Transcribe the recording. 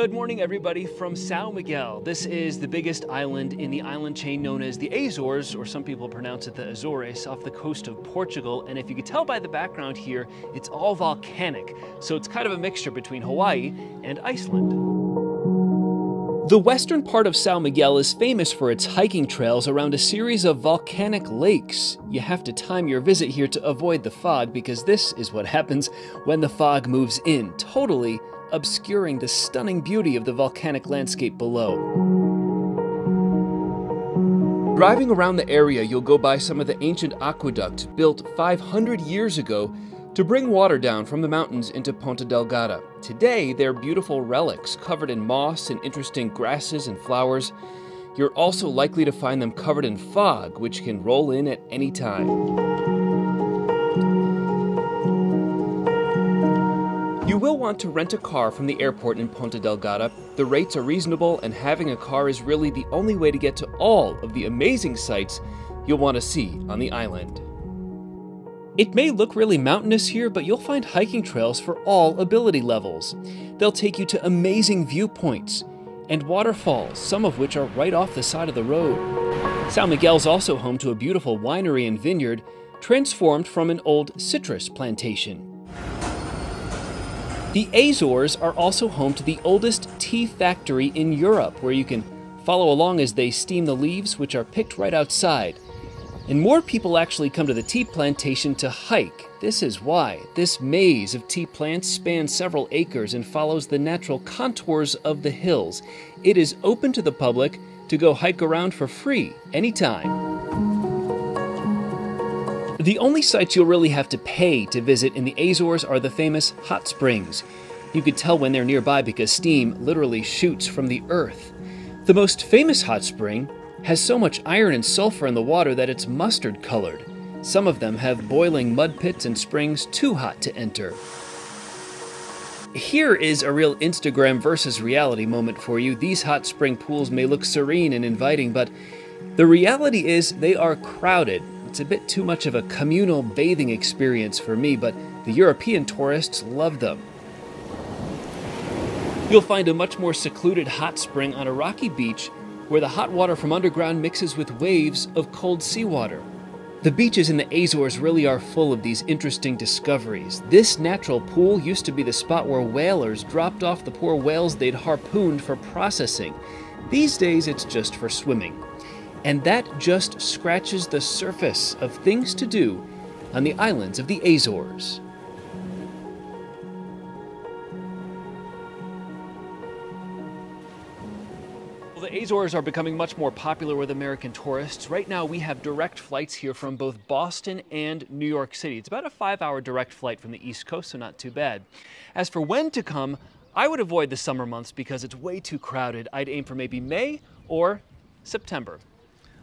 Good morning, everybody, from Sao Miguel. This is the biggest island in the island chain known as the Azores, or some people pronounce it the Azores, off the coast of Portugal. And if you could tell by the background here, it's all volcanic. So it's kind of a mixture between Hawaii and Iceland. The western part of Sao Miguel is famous for its hiking trails around a series of volcanic lakes. You have to time your visit here to avoid the fog because this is what happens when the fog moves in, totally obscuring the stunning beauty of the volcanic landscape below. Driving around the area, you'll go by some of the ancient aqueducts built 500 years ago to bring water down from the mountains into Ponta Delgada. Today, they're beautiful relics covered in moss and interesting grasses and flowers. You're also likely to find them covered in fog, which can roll in at any time. Will want to rent a car from the airport in Ponta Delgada. The rates are reasonable, and having a car is really the only way to get to all of the amazing sights you'll want to see on the island. It may look really mountainous here, but you'll find hiking trails for all ability levels. They'll take you to amazing viewpoints and waterfalls, some of which are right off the side of the road. Sao Miguel's also home to a beautiful winery and vineyard transformed from an old citrus plantation. The Azores are also home to the oldest tea factory in Europe, where you can follow along as they steam the leaves, which are picked right outside. And more people actually come to the tea plantation to hike. This is why. This maze of tea plants spans several acres and follows the natural contours of the hills. It is open to the public to go hike around for free anytime. The only sites you'll really have to pay to visit in the Azores are the famous hot springs. You could tell when they're nearby because steam literally shoots from the earth. The most famous hot spring has so much iron and sulfur in the water that it's mustard colored. Some of them have boiling mud pits and springs too hot to enter. Here is a real Instagram versus reality moment for you. These hot spring pools may look serene and inviting, but the reality is they are crowded it's a bit too much of a communal bathing experience for me, but the European tourists love them. You'll find a much more secluded hot spring on a rocky beach where the hot water from underground mixes with waves of cold seawater. The beaches in the Azores really are full of these interesting discoveries. This natural pool used to be the spot where whalers dropped off the poor whales they'd harpooned for processing. These days, it's just for swimming. And that just scratches the surface of things to do on the islands of the Azores. Well, the Azores are becoming much more popular with American tourists. Right now, we have direct flights here from both Boston and New York City. It's about a five hour direct flight from the East Coast, so not too bad. As for when to come, I would avoid the summer months because it's way too crowded. I'd aim for maybe May or September.